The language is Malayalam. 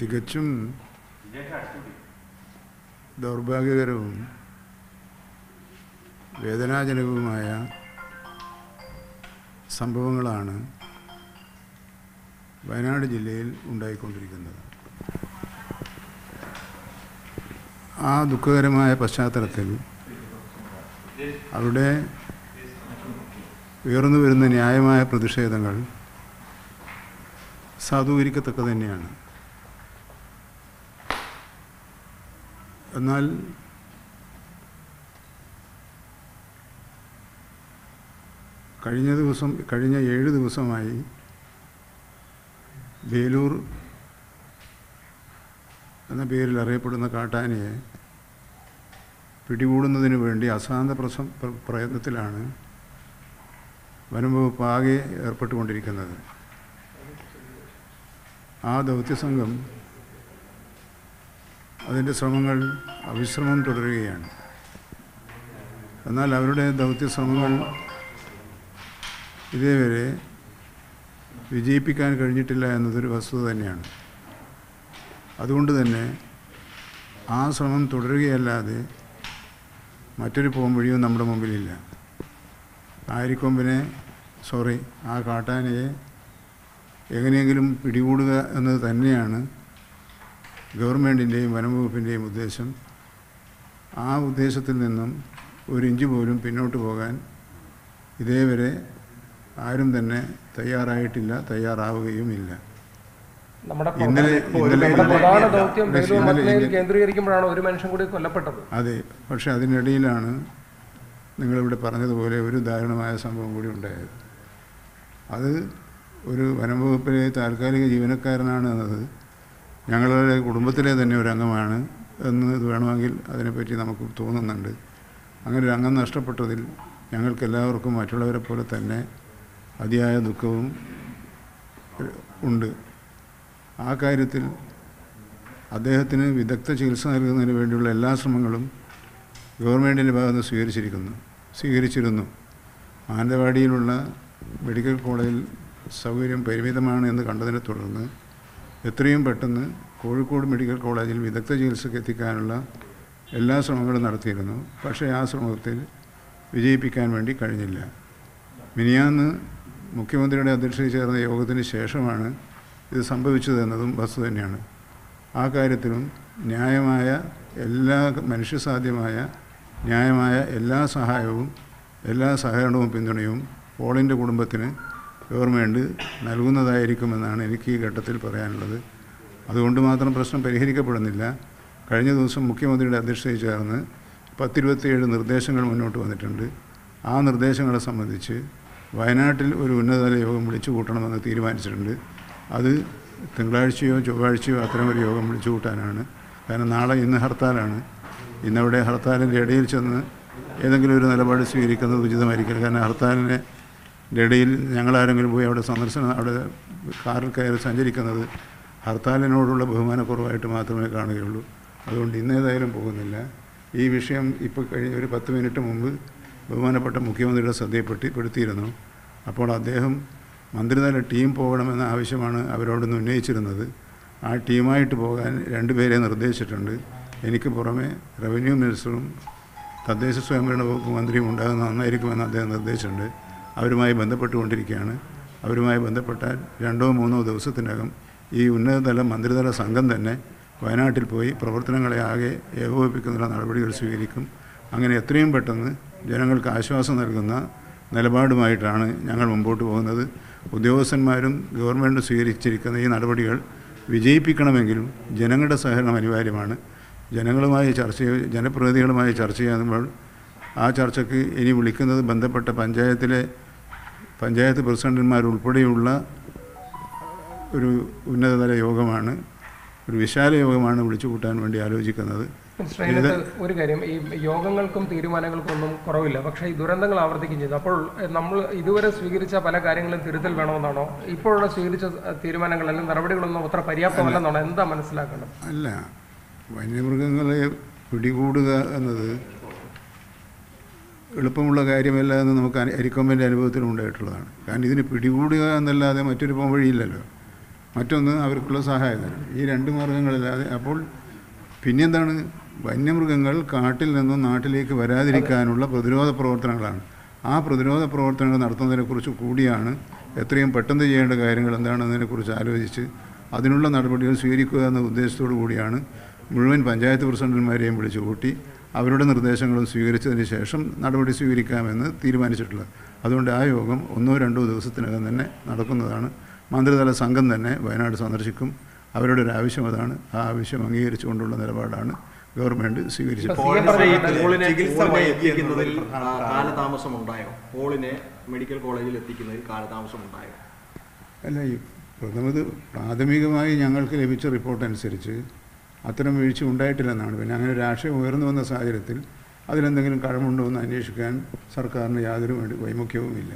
തികച്ചും ദൗർഭാഗ്യകരവും വേദനാജനകവുമായ സംഭവങ്ങളാണ് വയനാട് ജില്ലയിൽ ഉണ്ടായിക്കൊണ്ടിരിക്കുന്നത്. ആ ദുഃഖകരമായ പശ്ചാത്തലത്തിൽ അവിടെ ഉയർന്നു വരുന്ന ന്യായമായ പ്രതിഷേധങ്ങൾ സാധൂകരിക്കത്തക്ക തന്നെയാണ്. എന്നാൽ കഴിഞ്ഞ ദിവസം കഴിഞ്ഞ ഏഴ് ദിവസമായി വേലൂർ എന്ന പേരിൽ അറിയപ്പെടുന്ന കാട്ടാനയെ പിടികൂടുന്നതിന് വേണ്ടി അശാന്ത പ്രസം പ്രയത്നത്തിലാണ് വനം വകുപ്പ് ആകെ ഏർപ്പെട്ടുകൊണ്ടിരിക്കുന്നത്. ആ ദൗത്യസംഘം അതിന്റെ ശ്രമങ്ങൾ അവിശ്രമം തുടരുകയാണ്. എന്നാൽ അവരുടെ ദൗത്യ ശ്രമങ്ങൾ ഇതേവരെ വിജയിപ്പിക്കാൻ കഴിഞ്ഞിട്ടില്ല എന്നതൊരു വസ്തുത തന്നെയാണ്. അതുകൊണ്ട് തന്നെ ആ ശ്രമം തുടരുകയല്ലാതെ മറ്റൊരു പോംവഴിയും നമ്മുടെ മുമ്പിലില്ല. ആരിക്കൊമ്പിനെ സോറി ആ കാട്ടാനയെ എങ്ങനെയെങ്കിലും പിടികൂടുക എന്നത് തന്നെയാണ് ഗവൺമെന്റിന്റെയും വനംവകുപ്പിന്റെയും ഉദ്ദേശം ആ ഉദ്ദേശത്തിൽ നിന്നും ഒരു ഇഞ്ച് പോലും പിന്നോട്ട് പോകാൻ ഇതേവരെ ആരും തന്നെ തയ്യാറായിട്ടില്ല തയ്യാറാവുകയുമില്ല. ഇന്നലെ കേന്ദ്രീകരിക്കുമ്പോഴാണ് ഒരു മനുഷ്യൻ കൂടി കൊല്ലപ്പെട്ടത്. അതെ പക്ഷെ അതിനിടയിലാണ് നിങ്ങളിവിടെ പറഞ്ഞതുപോലെ ഒരു ദാരുണമായ സംഭവം കൂടി ഉണ്ടായത്. അത് ഒരു വനംവകുപ്പിലെ താൽക്കാലിക ജീവനക്കാരനാണ് എന്നത് ഞങ്ങളുടെ കുടുംബത്തിലെ തന്നെ ഒരു അംഗമാണ് എന്ന് വേണമെങ്കിൽ അതിനെപ്പറ്റി നമുക്ക് തോന്നുന്നുണ്ട്. അങ്ങനെ ഒരു അംഗം നഷ്ടപ്പെട്ടതിൽ ഞങ്ങൾക്കെല്ലാവർക്കും മറ്റുള്ളവരെ പോലെ തന്നെ അതിയായ ദുഃഖവും ഉണ്ട്. ആ കാര്യത്തിൽ അദ്ദേഹത്തിന് വിദഗ്ധ ചികിത്സ നൽകുന്നതിന് വേണ്ടിയുള്ള എല്ലാ ശ്രമങ്ങളും ഗവൺമെന്റിന്റെ ഭാഗത്ത് നിന്ന് സ്വീകരിച്ചിരിക്കുന്നു സ്വീകരിച്ചിരുന്നു. മാനന്തവാടിയിലുള്ള മെഡിക്കൽ കോളേജിൽ സൗകര്യം പരിമിതമാണ് എന്ന് കണ്ടതിനെ തുടർന്ന് എത്രയും പെട്ടെന്ന് കോഴിക്കോട് മെഡിക്കൽ കോളേജിൽ വിദഗ്ധ ചികിത്സയ്ക്ക് എത്തിക്കാനുള്ള എല്ലാ ശ്രമങ്ങളും നടത്തിയിരുന്നു. പക്ഷേ ആ ശ്രമത്തിൽ വിജയിപ്പിക്കാൻ വേണ്ടി കഴിഞ്ഞില്ല. മിനിയാന്ന് മുഖ്യമന്ത്രിയുടെ അധ്യക്ഷതയിൽ ചേർന്ന യോഗത്തിന് ശേഷമാണ് ഇത് സംഭവിച്ചതെന്നതും വസ്തു തന്നെയാണ്. ആ കാര്യത്തിലും ന്യായമായ എല്ലാ മനുഷ്യസാധ്യമായ ന്യായമായ എല്ലാ സഹായവും എല്ലാ സഹകരണവും പിന്തുണയും പോളിന്റെ കുടുംബത്തിന് ഗവൺമെന്റ് നൽകുന്നതായിരിക്കുമെന്നാണ് എനിക്ക് ഈ ഘട്ടത്തിൽ പറയാനുള്ളത്. അതുകൊണ്ട് മാത്രം പ്രശ്നം പരിഹരിക്കപ്പെടുന്നില്ല. കഴിഞ്ഞ ദിവസം മുഖ്യമന്ത്രിയുടെ അധ്യക്ഷതയിൽ ചേർന്ന് പത്തിരുപത്തിയേഴ് നിർദ്ദേശങ്ങൾ മുന്നോട്ട് വന്നിട്ടുണ്ട്. ആ നിർദ്ദേശങ്ങളെ സംബന്ധിച്ച് വയനാട്ടിൽ ഒരു ഉന്നതതല യോഗം വിളിച്ചു കൂട്ടണമെന്ന് തീരുമാനിച്ചിട്ടുണ്ട്. അത് തിങ്കളാഴ്ചയോ ചൊവ്വാഴ്ചയോ അത്തരം ഒരു യോഗം വിളിച്ചു കൂട്ടാനാണ് കാരണം നാളെ ഇന്ന് ഹർത്താലാണ്. ഇന്നവിടെ ഹർത്താലിന്റെ ഇടയിൽ ചെന്ന് ഏതെങ്കിലും ഒരു നിലപാട് സ്വീകരിക്കുന്നത് ഉചിതമായിരിക്കില്ല. കാരണം ഹർത്താലിനെ ഇടയിൽ ഞങ്ങളാരെങ്കിലും പോയി അവിടെ സന്ദർശനം അവിടെ കാറിൽ കയറി സഞ്ചരിക്കുന്നത് ഹർത്താലിനോടുള്ള ബഹുമാനക്കുറവായിട്ട് മാത്രമേ കാണുകയുള്ളൂ. അതുകൊണ്ട് ഇന്നേതായാലും പോകുന്നില്ല. ഈ വിഷയം ഇപ്പോൾ കഴിഞ്ഞ ഒരു പത്ത് മിനിറ്റ് മുമ്പ് ബഹുമാനപ്പെട്ട മുഖ്യമന്ത്രിയുടെ ശ്രദ്ധയെപ്പെട്ടിപ്പെടുത്തിയിരുന്നു അപ്പോൾ അദ്ദേഹം മന്ത്രിതല ടീം പോകണമെന്ന ആവശ്യമാണ് അവരോടൊന്ന് ഉന്നയിച്ചിരുന്നത്. ആ ടീമായിട്ട് പോകാൻ രണ്ടുപേരെ നിർദ്ദേശിച്ചിട്ടുണ്ട്. എനിക്ക് പുറമെ റവന്യൂ മിനിസ്റ്ററും തദ്ദേശ സ്വയംഭരണ വകുപ്പ് മന്ത്രിയും ഉണ്ടാകുന്ന നന്നായിരിക്കുമെന്ന് അദ്ദേഹം നിർദ്ദേശിച്ചിട്ടുണ്ട്. അവരുമായി ബന്ധപ്പെട്ടുകൊണ്ടിരിക്കുകയാണ്. അവരുമായി ബന്ധപ്പെട്ട രണ്ടോ മൂന്നോ ദിവസത്തിനകം ഈ ഉന്നതതല മന്ത്രിതല സംഘം തന്നെ വയനാട്ടിൽ പോയി പ്രവർത്തനങ്ങളെ ആകെ ഏകോപിപ്പിക്കുന്ന നടപടികൾ സ്വീകരിക്കും. അങ്ങനെ എത്രയും പെട്ടെന്ന് ജനങ്ങൾക്ക് ആശ്വാസം നൽകുന്ന നിലപാടുമായിട്ടാണ് ഞങ്ങൾ മുമ്പോട്ട് പോകുന്നത്. ഉദ്യോഗസ്ഥന്മാരും ഗവൺമെന്റ് സ്വീകരിച്ചിരിക്കുന്ന ഈ നടപടികൾ വിജയിപ്പിക്കണമെങ്കിലും ജനങ്ങളുടെ സഹകരണം അനിവാര്യമാണ്. ജനങ്ങളുമായി ചർച്ച ജനപ്രതിനിധികളുമായി ചർച്ച ചെയ്യുമ്പോൾ ആ ചർച്ചയ്ക്ക് ഇനി വിളിക്കുന്നത് ബന്ധപ്പെട്ട പഞ്ചായത്തിലെ പഞ്ചായത്ത് പ്രസിഡന്റുമാരുൾപ്പെടെയുള്ള ഒരു ഉന്നതതല യോഗമാണ് ഒരു വിശാല യോഗമാണ് വിളിച്ചു കൂട്ടാൻ വേണ്ടി ആലോചിക്കുന്നത്. ഒരു കാര്യം ഈ യോഗങ്ങൾക്കും തീരുമാനങ്ങൾക്കും ഒന്നും കുറവില്ല. പക്ഷേ ഈ ദുരന്തങ്ങൾ ആവർത്തിക്കുകയും ചെയ്തു. അപ്പോൾ നമ്മൾ ഇതുവരെ സ്വീകരിച്ച പല കാര്യങ്ങളും തിരുത്തൽ വേണമെന്നാണോ? ഇപ്പോഴുള്ള സ്വീകരിച്ച തീരുമാനങ്ങൾ അല്ലെങ്കിൽ നടപടികളൊന്നും അത്ര പര്യാപ്തമല്ലെന്നാണോ? എന്താ മനസ്സിലാക്കേണ്ടത്? അല്ല. വന്യമൃഗങ്ങളെ പിടികൂടുക എന്നത് എളുപ്പമുള്ള കാര്യമല്ല എന്ന് നമുക്ക് അരി- അരിക്കൊമ്പന്റെ അനുഭവത്തിൽ ഉണ്ടായിട്ടുള്ളതാണ്. കാരണം ഇതിന് പിടികൂടുക എന്നല്ലാതെ മറ്റൊരു പോംവഴിയില്ലല്ലോ മറ്റൊന്ന് അവർക്കുള്ള സഹായധനം ഈ രണ്ട് മാർഗങ്ങളല്ലാതെ അപ്പോൾ പിന്നെന്താണ്? വന്യമൃഗങ്ങൾ കാട്ടിൽ നിന്നും നാട്ടിലേക്ക് വരാതിരിക്കാനുള്ള പ്രതിരോധ പ്രവർത്തനങ്ങളാണ്. ആ പ്രതിരോധ പ്രവർത്തനങ്ങൾ നടത്തുന്നതിനെക്കുറിച്ച് കൂടിയാണ് എത്രയും പെട്ടെന്ന് ചെയ്യേണ്ട കാര്യങ്ങൾ എന്താണെന്നതിനെക്കുറിച്ച് ആലോചിച്ച് അതിനുള്ള നടപടികൾ സ്വീകരിക്കുക എന്ന ഉദ്ദേശത്തോടു കൂടിയാണ് മുഴുവൻ പഞ്ചായത്ത് പ്രസിഡന്റുമാരെയും വിളിച്ചു കൂട്ടി അവരുടെ നിർദ്ദേശങ്ങളും സ്വീകരിച്ചതിന് ശേഷം നടപടി സ്വീകരിക്കാമെന്ന് തീരുമാനിച്ചിട്ടുള്ളത്. അതുകൊണ്ട് ആ യോഗം ഒന്നോ രണ്ടോ ദിവസത്തിനകം തന്നെ നടക്കുന്നതാണ്. മന്ത്രിതല സംഘം തന്നെ വയനാട് സന്ദർശിക്കും. അവരുടെ ഒരു ആവശ്യം അതാണ്. ആ ആവശ്യം അംഗീകരിച്ചുകൊണ്ടുള്ള നിലപാടാണ് ഗവൺമെന്റ് സ്വീകരിച്ചത്. അല്ല ഈ പ്രഥമത് പ്രാഥമികമായി ഞങ്ങൾക്ക് ലഭിച്ച റിപ്പോർട്ട് അനുസരിച്ച് അത്തരം വീഴ്ച ഉണ്ടായിട്ടില്ലെന്നാണ്. പിന്നെ അങ്ങനെ രാഷ്ട്രീയം ഉയർന്നു വന്ന സാഹചര്യത്തിൽ അതിലെന്തെങ്കിലും കഴമുണ്ടോ എന്ന് അന്വേഷിക്കാൻ സർക്കാരിന് യാതൊരു വൈമുഖ്യവുമില്ല